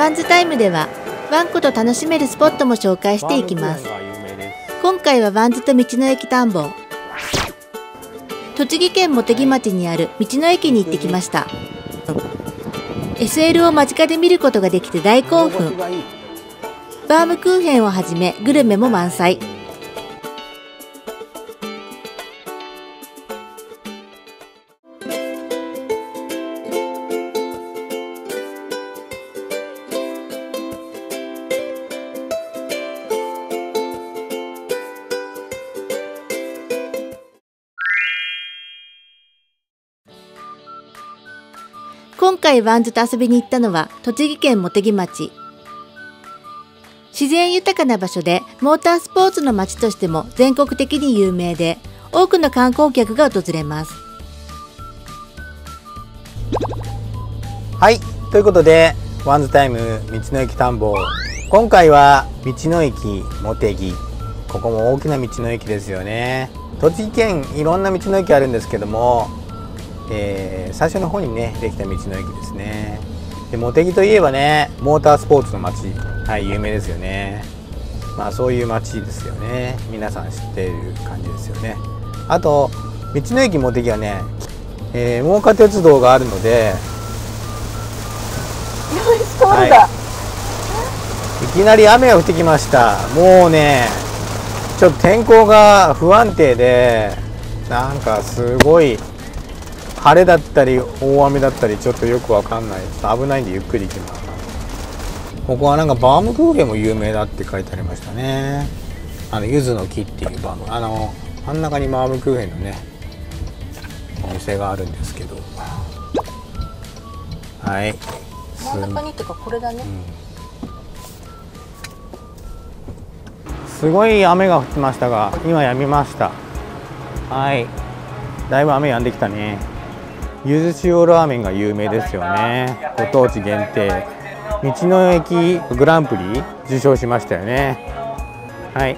ワンズタイムではワンコと楽しめるスポットも紹介していきます。今回はワンズと道の駅田んぼ栃木県茂木町にある道の駅に行ってきました。SL を間近で見ることができて大興奮。バームクーヘンをはじめグルメも満載。回ワンズと遊びに行ったのは栃木県茂木町。自然豊かな場所でモータースポーツの街としても全国的に有名で多くの観光客が訪れます。はいということでワンズタイム道の駅探訪。今回は道の駅茂木。ここも大きな道の駅ですよね。栃木県いろんな道の駅あるんですけども、えー、最初の方にねできた道の駅ですね。で茂木といえばねモータースポーツの街。はい有名ですよね。まあそういう街ですよね。皆さん知っている感じですよね。あと道の駅茂木はね、えー、真岡鉄道があるのではい、いきなり雨が降ってきました。もうねちょっと天候が不安定でなんかすごい晴れだったり大雨だったりちょっとよくわかんない。危ないんでゆっくり行きます。ここはなんかバームクーヘンも有名だって書いてありましたね。あの柚子の木っていうバームあの真ん中にバームクーヘンのねお店があるんですけど。はい。真ん中にっていうかこれだね、うん、すごい雨が降ってましたが今やみました。はい。だいぶ雨止んできたねゆず塩ラーメンが有名ですよね。ご当地限定。道の駅グランプリ受賞しましたよね。はい。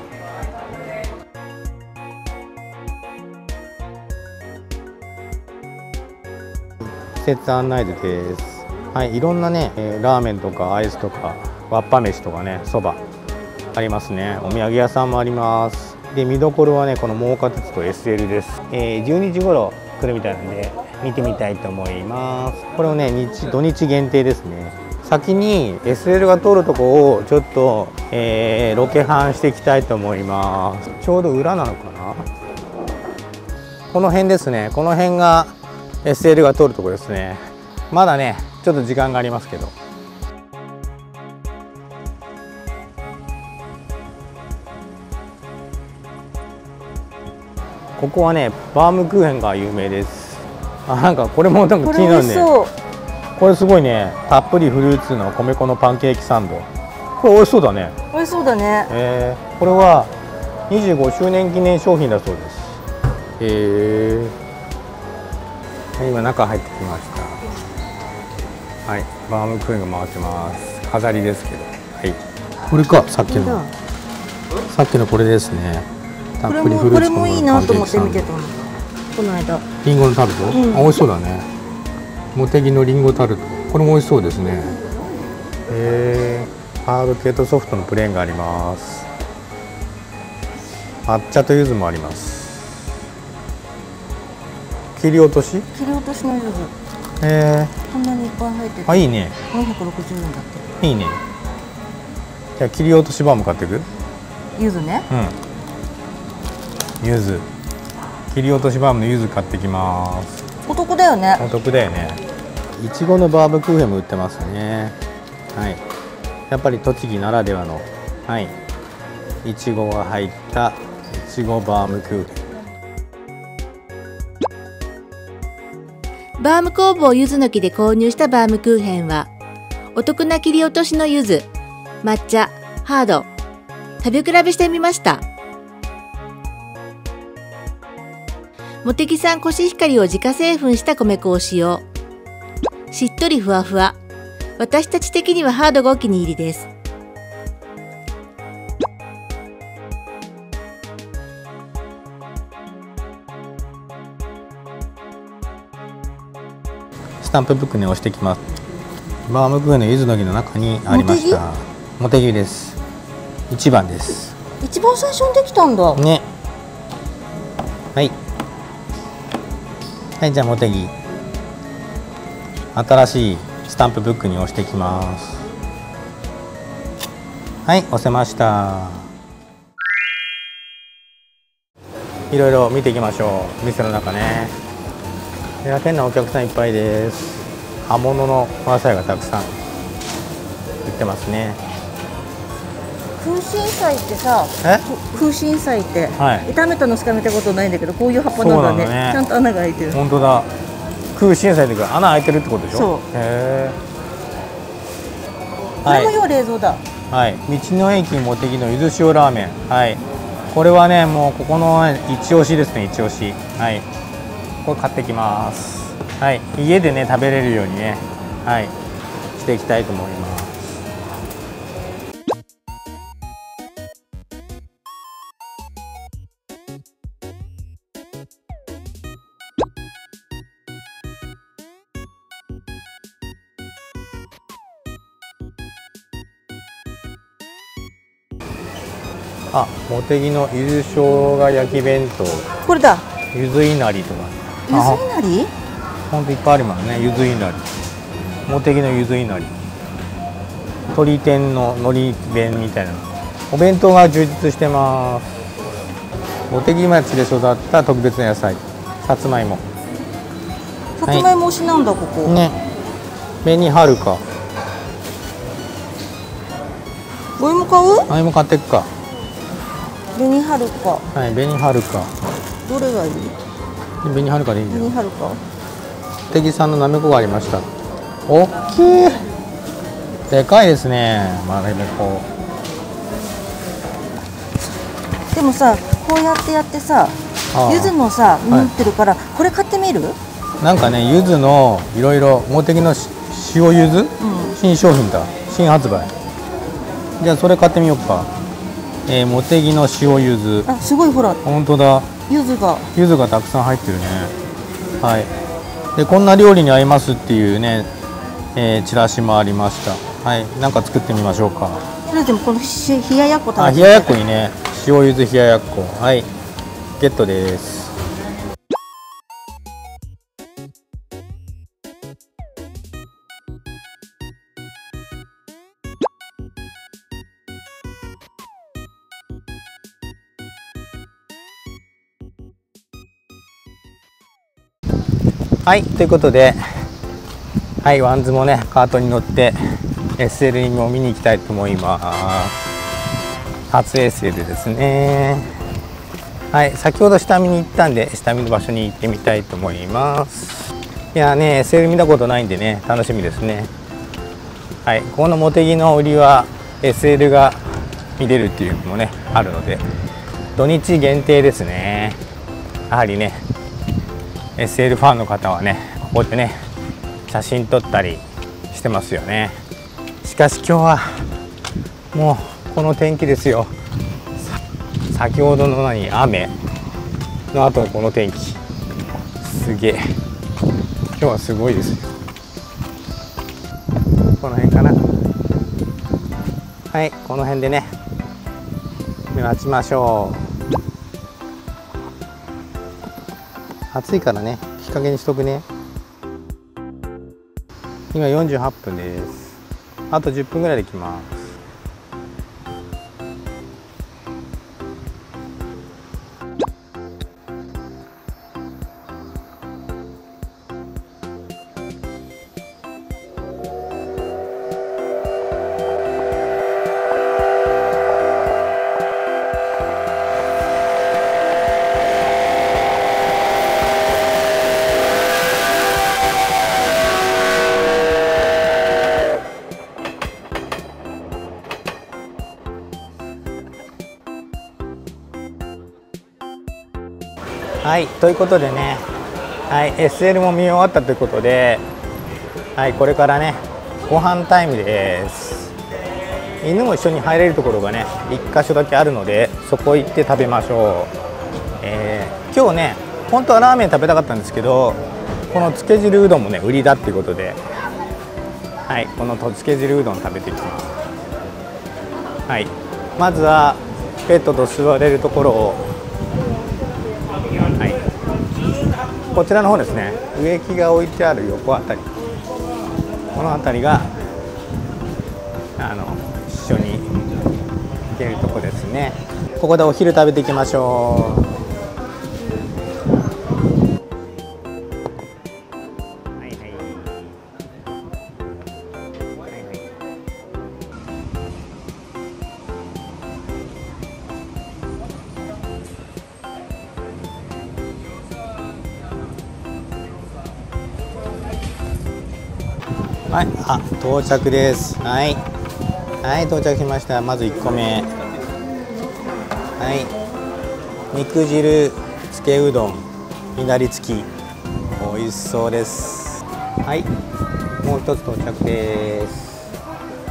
施設案内図です。はい、いろんなね、ラーメンとかアイスとかわっぱ飯とかねそば。ありますね。お土産屋さんもあります。で見どころはねこの真岡鉄と SL です、えー、12時頃来るみたいなんで見てみたいと思います。これをね日土日限定ですね。先に SL が通るとこをちょっと、えー、ロケハンしていきたいと思います。ちょうど裏なのかな？この辺ですね。この辺が SL が通るとこですね。まだねちょっと時間がありますけど。ここはねバームクーヘンが有名です。あなんかこれもなんか気になるね。これすごいね。たっぷりフルーツの米粉のパンケーキサンド。これ美味しそうだね。美味しそうだね。えー、これは25周年記念商品だそうです。へえー、今中入ってきました。はいバームクーヘンが回ってます。飾りですけど。はい。これかさっきの。さっきのこれですね。たっぷりフルーツこれもいいなと思って見てたの。この間リンゴのタルト、うん、あ美味しそうだね。茂木のリンゴタルト。これも美味しそうですね。えー、ハードケートソフトのプレーンがあります。抹茶と柚子もあります。切り落とし？切り落としの柚子。へえこんなにいっぱい入ってて。あいいね。460円だって。いいね。じゃあ切り落としバーム買っていく？柚子ね。うん。柚子切り落としバームの柚子買ってきます。お得だよね。お得だよね。いちごのバームクーヘンも売ってますね。はい。やっぱり栃木ならではのはい。いちごが入ったいちごバームクーヘン。バーム工房ゆずの木で購入したバームクーヘンは、お得な切り落としのゆず、抹茶、ハード、食べ比べしてみました。茂木産コシヒカリを自家製粉した米粉を使用。しっとりふわふわ。私たち的にはハードがお気に入りです。タンプブックに押してきます。バームクーヘンの柚子の木の中にありました。茂木です。一番です。一番最初にできたんだ。ね。はいはいじゃあ茂木新しいスタンプブックに押していきます。はい押せました。いろいろ見ていきましょう。店の中ね。いや変なお客さんいっぱいです。葉物のお野菜がたくさん。売ってますね。空心菜ってさえ？空心菜って、はい。炒めたのしか見たことないんだけどこういう葉っぱなんだね。ね。ちゃんと穴が開いてる。本当だ。空心菜というか穴開いてるってことでしょ？そう。へえこれも要は冷蔵だ、はい、道の駅もてぎのゆず塩ラーメン。はい。これはねもうここの一押しですね一押し。はい。これ買ってきます。はい。家でね食べれるようにね。はい。していきたいと思いますあ茂木のゆず生姜焼き弁当。これだ。ゆずいなりとか。ゆずあいなり？ほんといっぱいありますね。ゆずいなり。茂木のゆずいなり。鶏天の海苔弁みたいな。お弁当が充実してます。茂木町で育った特別な野菜。さつまいも。さつまいも推しなんだここ、ね。紅はるか。これも買う？あれも買ってっか紅はるかはい紅はるかどれがいい？紅はるかでいいんだよ。紅はるか茂木さんのなめこがありました。おっきい。でかいですね。まなめこでもさこうやってやってさああ。柚子のさい。塗ってるから、これ買ってみる？なんかね柚子のいろいろ茂木のし塩柚子うん。新商品だ。新発売。じゃあそれ買ってみようかえー、茂木の塩柚子。あすごいほら。本当だ。柚子が。柚子がたくさん入ってるね。はい。でこんな料理に合いますっていうね、えーチラシもありました。はい。なんか作ってみましょうか。とりあえずでもこのし冷ややっこ食べてあ冷ややっこにね。塩柚子冷ややっこ。はい。ゲットですはいということではいワンズもねカートに乗って SL にも見に行きたいと思います。初 SL ですね。はい先ほど下見に行ったんで下見の場所に行ってみたいと思います。いやね SL 見たことないんでね楽しみですね。はいここの茂木の売りは SL が見れるっていうのもねあるので土日限定ですね。やはりね SL ファンの方はねここでね写真撮ったりしてますよね。しかし今日はもうこの天気ですよ。先ほどの何雨の後のこの天気。すげえ。今日はすごいです。よこの辺かな。はいこの辺でね待ちましょう。暑いからね日陰にしとくね。今48分です。あと10分ぐらいで来ます。はいということでね、はい、SL も見終わったということで、はい、これからねご飯タイムです。犬も一緒に入れるところがね1箇所だけあるのでそこ行って食べましょう、えー今日ね本当はラーメン食べたかったんですけどこのつけ汁うどんもね売りだっていうことで、はいこのとつけ汁うどん食べていきます。はいまずはペットと座れるところをはいこちらの方ですね。植木が置いてある横あたり。この辺りがあの一緒に行けるとこですね。ここでお昼食べていきましょう。はい、あ、到着です。はい。はい、到着しました。まず1個目。はい。肉汁つけうどん、いなり付き。美味しそうです。はい。もう一つ到着です。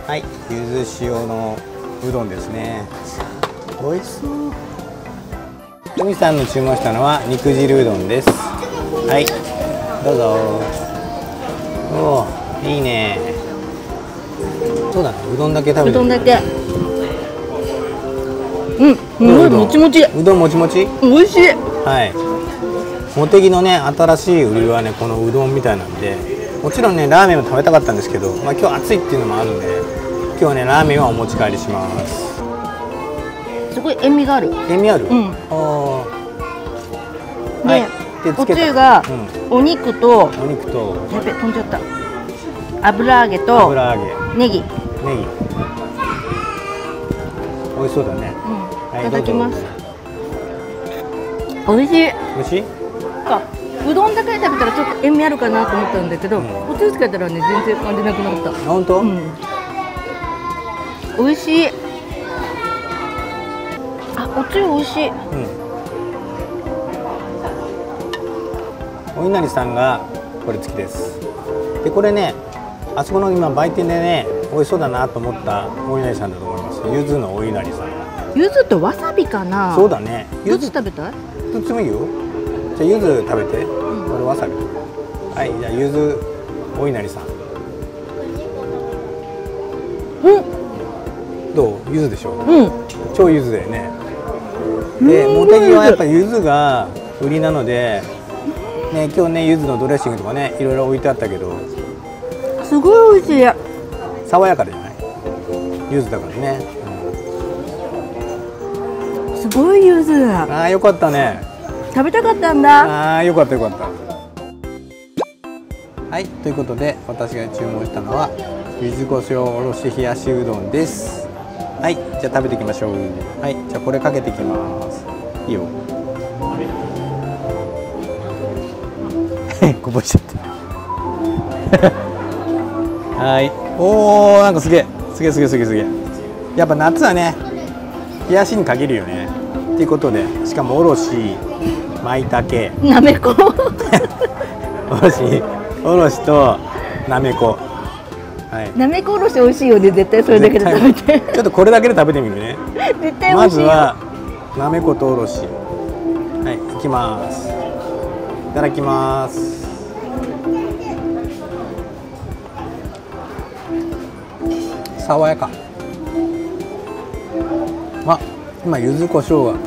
はい、ゆず塩のうどんですね。美味しそう。ふみさんの注文したのは肉汁うどんです。はい、どうぞ。おお。いいね。そうだね。うどんだけ食べてうどんだけ。うんすごい。もちもち。うどんもちもち？美味しい。はい。茂木のね新しい売りはねこのうどんみたいなんでもちろんねラーメンも食べたかったんですけど、まあ、今日暑いっていうのもあるんで今日はねラーメンはお持ち帰りします。すごい塩味がある。塩味ある、うん。おー。で、はい。で途つけた。中がうん。お肉とお肉と。やべ飛んじゃった油揚げと油揚げ。ネギ、うん、ネギ。美味しそうだね。はいいただきます。美味しい。美味しい？かうどんだけで食べたらちょっと塩味あるかなと思ったんだけど、うん。こっちつけたらね全然感じなくなった。あ本当、うん。美味しい。あおつゆ美味しい。うん。お稲荷さんがこれ付きです。でこれねあそこの今売店でね美味しそうだなと思ったお稲荷さんだと思います。ゆずのお稲荷さん。柚子とわさびかな。そうだね。ゆず食べたい？どっちもいいよ。じゃあゆず食べて、俺わさび。はいじゃあゆずお稲荷さん。うんどう？ゆずでしょう？ん。超ゆずだよね。うん。で茂木はやっぱゆずが売りなのでね今日ねゆずのドレッシングとかねいろいろ置いてあったけどすごい美味しい。爽やかじゃない。柚子だからね、すごい柚子。ああよかったね。食べたかったんだ。ああよかったよかった。はいということで私が注文したのは柚子胡椒おろし冷やしうどんです。はいじゃあ食べていきましょう。はいじゃあこれかけていきます。いいよ。こぼしちゃったはい。おーなんかすげえ。すげえすげえすげえすげえ。やっぱ夏はね冷やしに限るよね。っていうことでしかもおろし舞茸。なめこ。おろしおろしとなめこ。はい。なめこおろし美味しいよね。絶対それだけで食べて。ちょっとこれだけで食べてみるね。絶対美まずはなめことおろし。はいいきます。いただきます爽やか。あ今柚子胡椒が。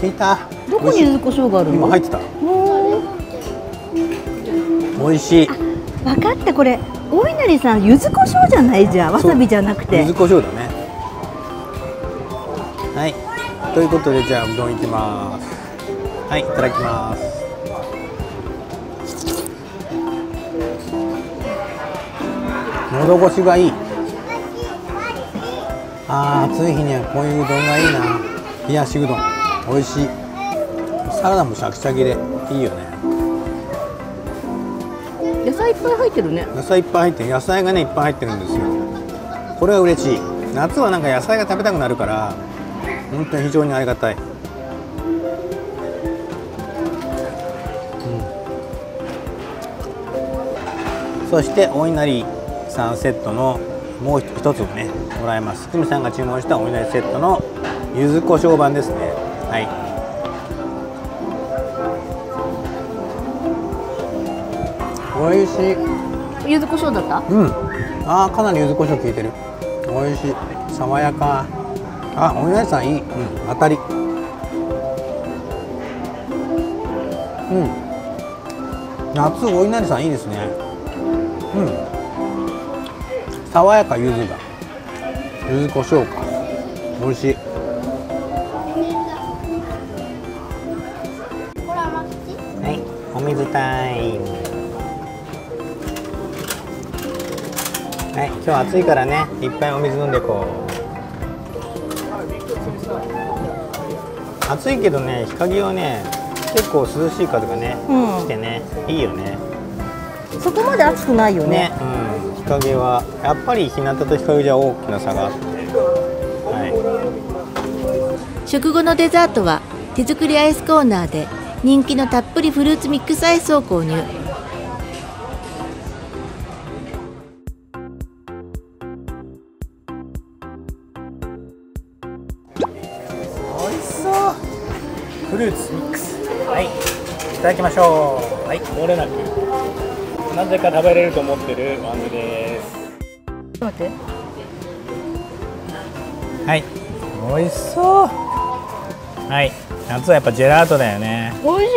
効いた？どこに柚子胡椒があるの？今入ってた。も美味しい。分かった。これお稲荷さん柚子胡椒じゃないじゃん。わさびじゃなくて。柚子胡椒だね。はい。ということでじゃあうどんいきます。はいいただきます。喉越しがいいあー暑い日にはこういううどんがいいな。冷やしうどん。美味しい。サラダもシャキシャキでいいよね。野菜いっぱい入ってるね。野菜いっぱい入ってる。野菜がねいっぱい入ってるんですよ。これは嬉しい。夏はなんか野菜が食べたくなるから本当に非常にありがたい、うん。そしてお稲荷さんセットのもう一つをねもらいます。久美さんが注文したお稲荷セットの柚子胡椒版ですね。はい。美味しい。柚子胡椒だった？うん。あーかなり柚子胡椒効いてる。美味しい。爽やか。あお稲荷さんいい、うん、当たり。うん。夏お稲荷さんいいですね。うん爽やか柚子が柚子胡椒か。美味しい。はいお水タイム。はい今日暑いからねいっぱいお水飲んでこう。暑いけどね日陰はね結構涼しい風がね、うん、してねいいよね。そこまで暑くないよね、ね、うん、日陰はやっぱり日向と日陰じゃ大きな差があって、はい、食後のデザートは手作りアイスコーナーで人気のたっぷりフルーツミックス。アイスを購入フルーツミックスはい。いただきましょう。はい。漏れなくなぜか食べれると思ってるワンズです待って。はい。美味しそう。はい。夏はやっぱジェラートだよね。美味しい。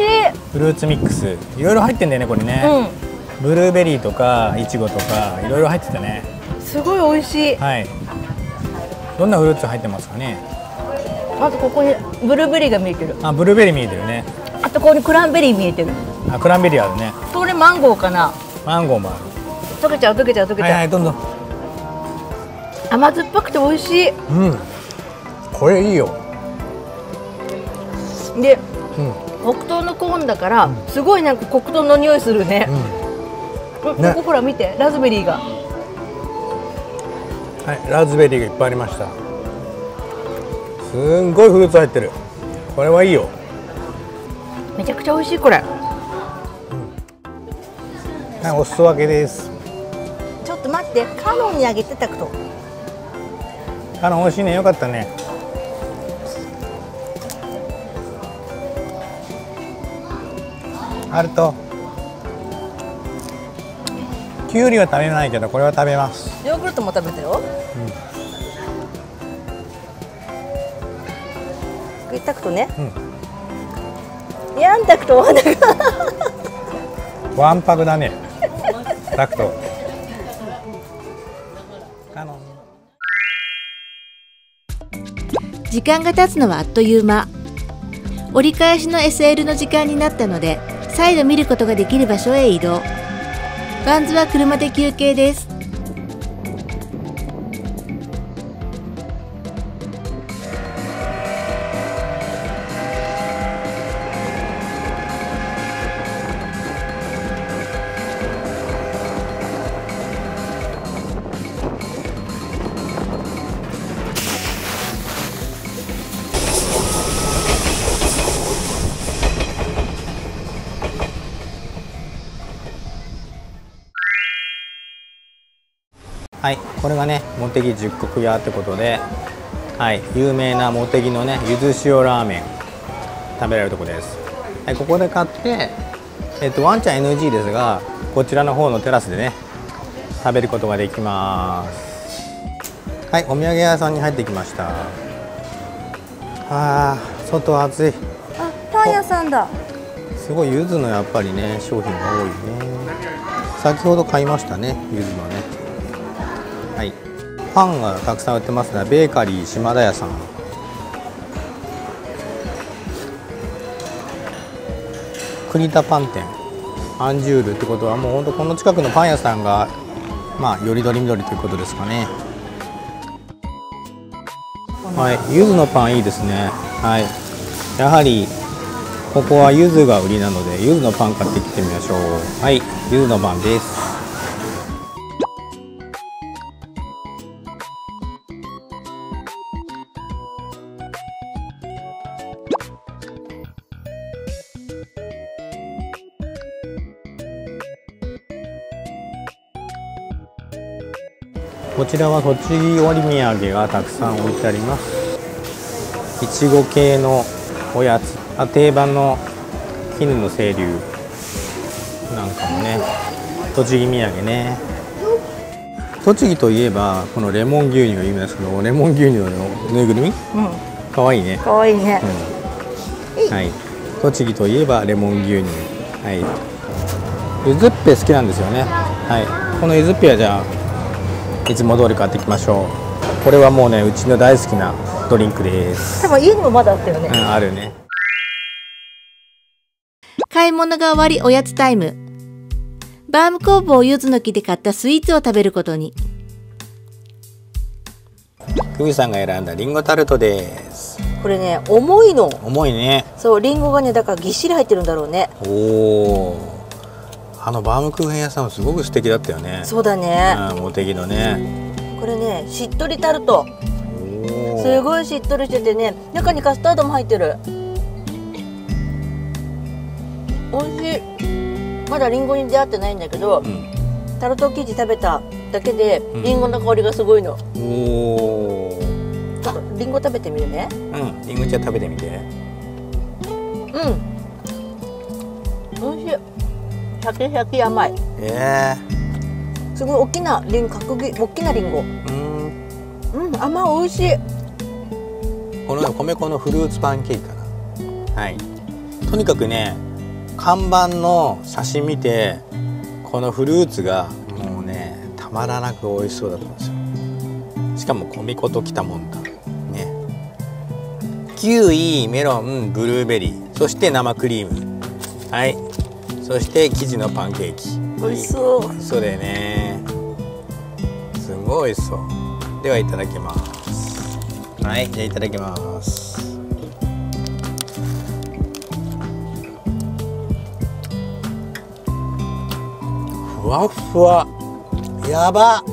フルーツミックス。いろいろ入ってんだよねこれね、うん、ブルーベリーとかいちごとかいろいろ入ってたね。すごい美味しい。はい。どんなフルーツ入ってますかね？あとここにブルーベリーが見えてる。あブルーベリー見えてるね。あとここにクランベリー見えてる。あクランベリーあるね。それマンゴーかな。マンゴーもある。溶けちゃう溶けちゃう溶けちゃう。はい、はい、どんどん甘酸っぱくて美味しい。うん。これいいよ。で、うん、黒糖のコーンだから、うん、すごいなんか黒糖の匂いするね、うん、ねここほら見てラズベリーが。はいラズベリーがいっぱいありました。すんごいフルーツ入ってる。これはいいよ。めちゃくちゃ美味しいこれ、うん、はいお裾分けです。ちょっと待ってカノンにあげてたくとカノン美味しいね。よかったね。あると。きゅうりは食べないけどこれは食べます。ヨーグルトも食べたよ、うん。タクトね、うん、やんタクトわんぱくだね。タクト時間が経つのはあっという間。折り返しの SL の時間になったので再度見ることができる場所へ移動。バンズは車で休憩です。これがね茂木十国屋ってことではい有名な茂木のねゆず塩ラーメン食べられるとこです、はい、ここで買ってえっとワンちゃん NG ですがこちらの方のテラスでね食べることができます。はいお土産屋さんに入ってきました。あー外暑い。あパン屋さんだ。すごい柚子のやっぱりね商品が多いね。先ほど買いましたね柚子のねはい。パンがたくさん売ってますねベーカリー島田屋さん。国田パン店。アンジュールってことはもうほんとこの近くのパン屋さんがまあよりどりみどりということですかね。はい。柚子のパンいいですね。はい。やはりここは柚子が売りなので柚子のパン買ってきてみましょう。はい。柚子のパンです。こちらは栃木折土産がたくさん置いてあります。いちご系のおやつ。あ定番の絹の清流。なんかもね。栃木土産ね。栃木といえばこのレモン牛乳が有名ですけどレモン牛乳のぬいぐるみ？うん。かわいいね、かわいいね。うん、はい。栃木といえばレモン牛乳。はい。ゆずっぺ好きなんですよね。はい。このゆずっぺはじゃあいつも通り買っていきましょう。これはもうねうちの大好きなドリンクです。多分家にもまだあったよね。うんあるね。買い物が終わりおやつタイム。バーム工房柚子の木で買ったスイーツを食べることに。久美さんが選んだリンゴタルトです。これね重いの。重いね。そうリンゴがねだからぎっしり入ってるんだろうね。おおあのバームクーヘン屋さんはすごく素敵だったよね。そうだね。うん茂木のね。これねしっとりタルト。おすごいしっとりしててね。中にカスタードも入ってる。美味しい。まだリンゴに出会ってないんだけどうん。タルト生地食べただけでん。リンゴの香りがすごいの、おおちょっとリンゴ食べてみるね。うんリンゴちゃん食べてみて。うん。美味しいシャキシャキ甘いえ。すごい大きなリン角切大きなリンゴ。えうん。うん甘い美味しい。この米粉のフルーツパンケーキかな。はい。とにかくね看板の写真見てこのフルーツがもうねたまらなく美味しそうだと思うんですよ。しかも米粉ときたもんだ。ね。キウイメロンブルーベリー。そして生クリーム。はいそして生地のパンケーキ。美味しそう。そうだよね。すごい美味しそう。ではいただきます。はいじゃあいただきます。ふわっふわ。やば。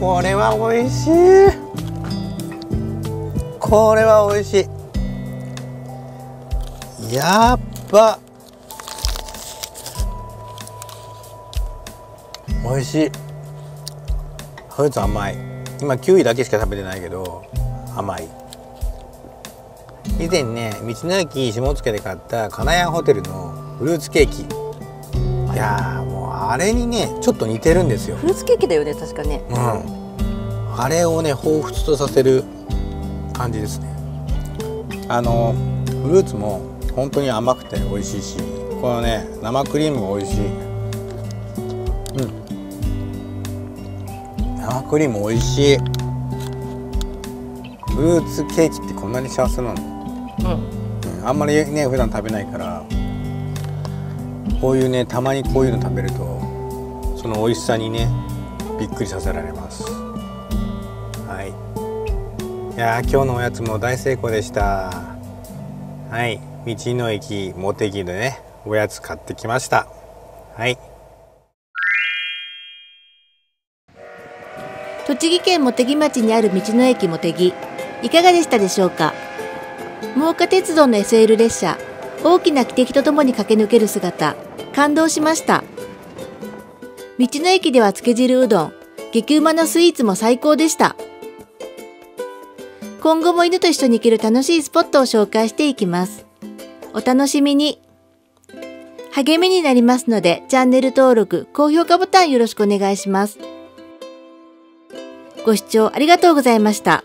これは美味しい。これは美味しい。やっば美味しい。フルーツ甘い。今キウイだけしか食べてないけど甘い。以前ね道の駅下野で買った金谷ホテルのフルーツケーキ。い。やーもうあれにねちょっと似てるんですよ。フルーツケーキだよね確かね。うん。あれをね彷彿とさせる感じですね。あのフルーツも本当に甘くて美味しいしこのね生クリームが美味しいクリーム美味しい。フルーツケーキってこんなに幸せなの、うん。うん、あんまりね普段食べないからこういうねたまにこういうの食べるとその美味しさにねびっくりさせられます。はい。いやー今日のおやつも大成功でした。はい。道の駅茂木でねおやつ買ってきました。はい栃木県茂木町にある道の駅茂木いかがでしたでしょうか？真岡鉄道の SL 列車大きな汽笛とともに駆け抜ける姿感動しました。道の駅ではつけ汁うどん激うまなスイーツも最高でした。今後も犬と一緒に行ける楽しいスポットを紹介していきます。お楽しみに。励みになりますのでチャンネル登録高評価ボタンよろしくお願いします。ご視聴ありがとうございました。